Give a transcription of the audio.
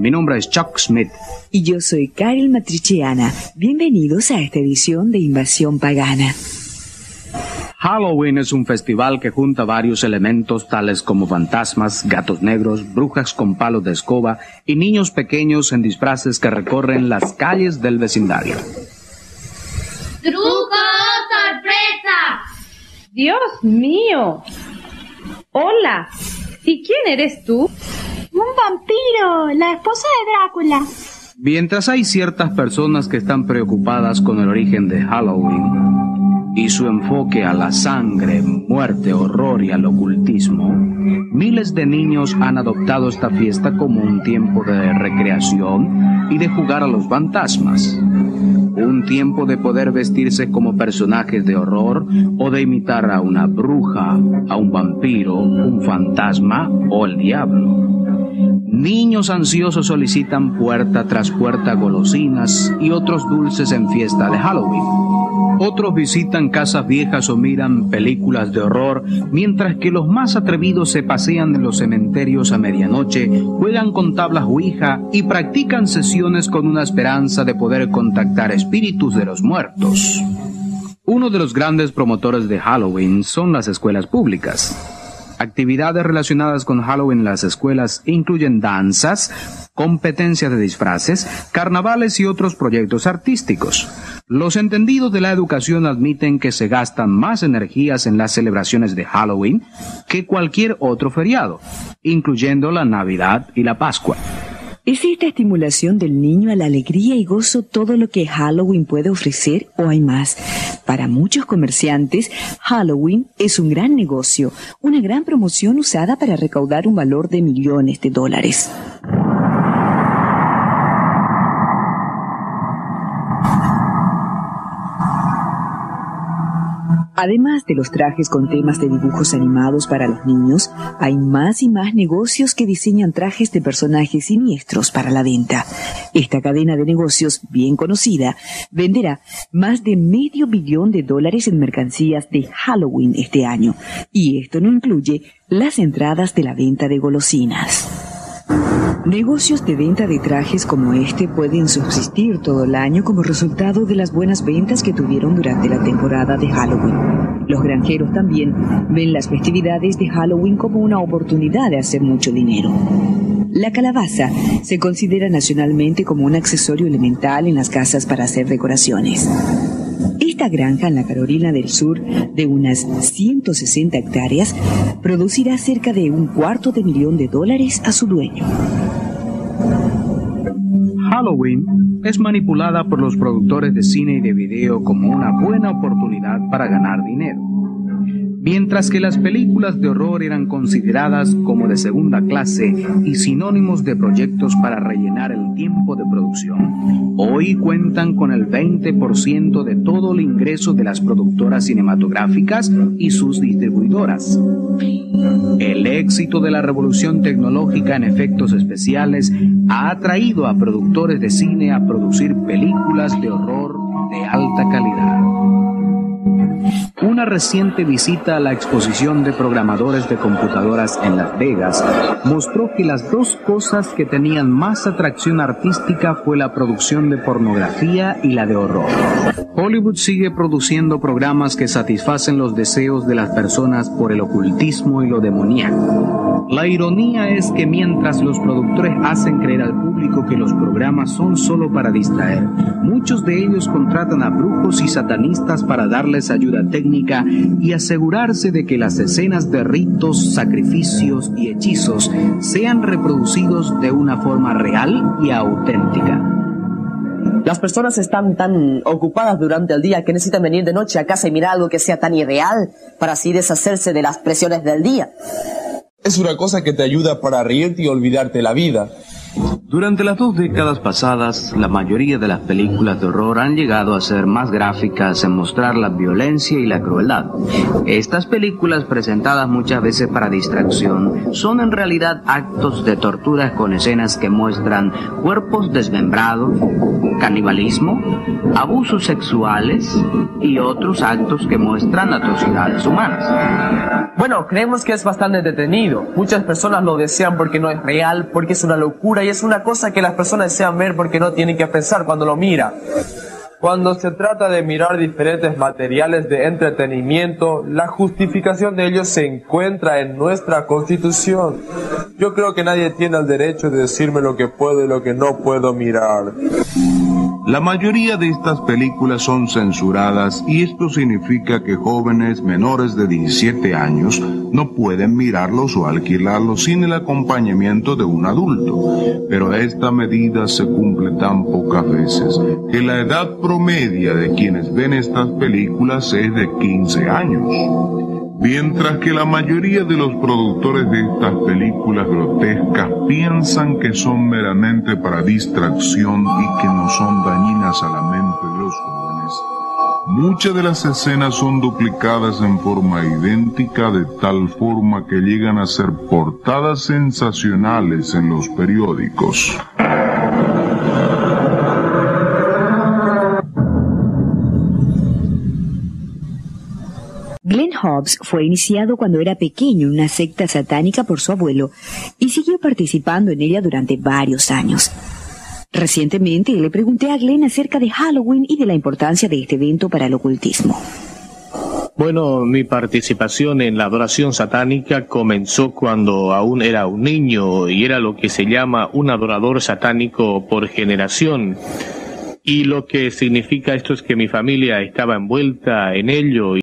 Mi nombre es Chuck Smith. Y yo soy Karel Matriciana. Bienvenidos a esta edición de Invasión Pagana. Halloween es un festival que junta varios elementos tales como fantasmas, gatos negros, brujas con palos de escoba y niños pequeños en disfraces que recorren las calles del vecindario. ¡Truco sorpresa! Dios mío. Hola. ¿Y quién eres tú? Vampiro, la esposa de Drácula. Mientras hay ciertas personas que están preocupadas con el origen de Halloween y su enfoque a la sangre, muerte, horror y al ocultismo, miles de niños han adoptado esta fiesta como un tiempo de recreación y de jugar a los fantasmas. Un tiempo de poder vestirse como personajes de horror o de imitar a una bruja, a un vampiro, un fantasma o el diablo. Niños ansiosos solicitan puerta tras puerta golosinas y otros dulces en fiesta de Halloween. Otros visitan casas viejas o miran películas de horror, mientras que los más atrevidos se pasean en los cementerios a medianoche, juegan con tablas Ouija y practican sesiones con una esperanza de poder contactar espíritus de los muertos. Uno de los grandes promotores de Halloween son las escuelas públicas. Actividades relacionadas con Halloween en las escuelas incluyen danzas, competencias de disfraces, carnavales y otros proyectos artísticos. Los entendidos de la educación admiten que se gastan más energías en las celebraciones de Halloween que cualquier otro feriado, incluyendo la Navidad y la Pascua. ¿Es esta estimulación del niño a la alegría y gozo todo lo que Halloween puede ofrecer o hay más? Para muchos comerciantes, Halloween es un gran negocio, una gran promoción usada para recaudar un valor de millones de dólares. Además de los trajes con temas de dibujos animados para los niños, hay más y más negocios que diseñan trajes de personajes siniestros para la venta. Esta cadena de negocios, bien conocida, venderá más de medio billón de dólares en mercancías de Halloween este año. Y esto no incluye las entradas de la venta de golosinas. Negocios de venta de trajes como este pueden subsistir todo el año como resultado de las buenas ventas que tuvieron durante la temporada de Halloween. Los granjeros también ven las festividades de Halloween como una oportunidad de hacer mucho dinero. La calabaza se considera nacionalmente como un accesorio elemental en las casas para hacer decoraciones. Esta granja en la Carolina del Sur, de unas 160 hectáreas, producirá cerca de un cuarto de millón de dólares a su dueño. Halloween es manipulada por los productores de cine y de video como una buena oportunidad para ganar dinero. Mientras que las películas de horror eran consideradas como de segunda clase y sinónimos de proyectos para rellenar el tiempo de producción, hoy cuentan con el 20% de todo el ingreso de las productoras cinematográficas y sus distribuidoras. El éxito de la revolución tecnológica en efectos especiales ha atraído a productores de cine a producir películas de horror de alta calidad. Una reciente visita a la exposición de programadores de computadoras en Las Vegas mostró que las dos cosas que tenían más atracción artística fue la producción de pornografía y la de horror. Hollywood sigue produciendo programas que satisfacen los deseos de las personas por el ocultismo y lo demoníaco. La ironía es que mientras los productores hacen creer al público que los programas son solo para distraer, muchos de ellos contratan a brujos y satanistas para darles ayuda técnica y asegurarse de que las escenas de ritos, sacrificios y hechizos sean reproducidos de una forma real y auténtica. Las personas están tan ocupadas durante el día que necesitan venir de noche a casa y mirar algo que sea tan irreal para así deshacerse de las presiones del día. Es una cosa que te ayuda para reírte y olvidarte la vida. Durante las dos décadas pasadas, la mayoría de las películas de horror han llegado a ser más gráficas en mostrar la violencia y la crueldad. Estas películas, presentadas muchas veces para distracción, son en realidad actos de torturas con escenas que muestran cuerpos desmembrados, canibalismo, abusos sexuales y otros actos que muestran atrocidades humanas. Bueno, creemos que es bastante detenido. Muchas personas lo desean porque no es real, porque es una locura y es una cosa que las personas desean ver porque no tienen que pensar cuando lo mira. Cuando se trata de mirar diferentes materiales de entretenimiento, la justificación de ellos se encuentra en nuestra constitución. Yo creo que nadie tiene el derecho de decirme lo que puedo y lo que no puedo mirar. La mayoría de estas películas son censuradas y esto significa que jóvenes menores de 17 años no pueden mirarlos o alquilarlos sin el acompañamiento de un adulto. Pero esta medida se cumple tan pocas veces que la edad promedia de quienes ven estas películas es de 15 años. Mientras que la mayoría de los productores de estas películas grotescas piensan que son meramente para distracción y que no son dañinas a la mente de los jóvenes, muchas de las escenas son duplicadas en forma idéntica de tal forma que llegan a ser portadas sensacionales en los periódicos. Hobbs fue iniciado cuando era pequeño en una secta satánica por su abuelo y siguió participando en ella durante varios años. Recientemente le pregunté a Glenn acerca de Halloween y de la importancia de este evento para el ocultismo. Bueno, mi participación en la adoración satánica comenzó cuando aún era un niño y era lo que se llama un adorador satánico por generación. Y lo que significa esto es que mi familia estaba envuelta en ello.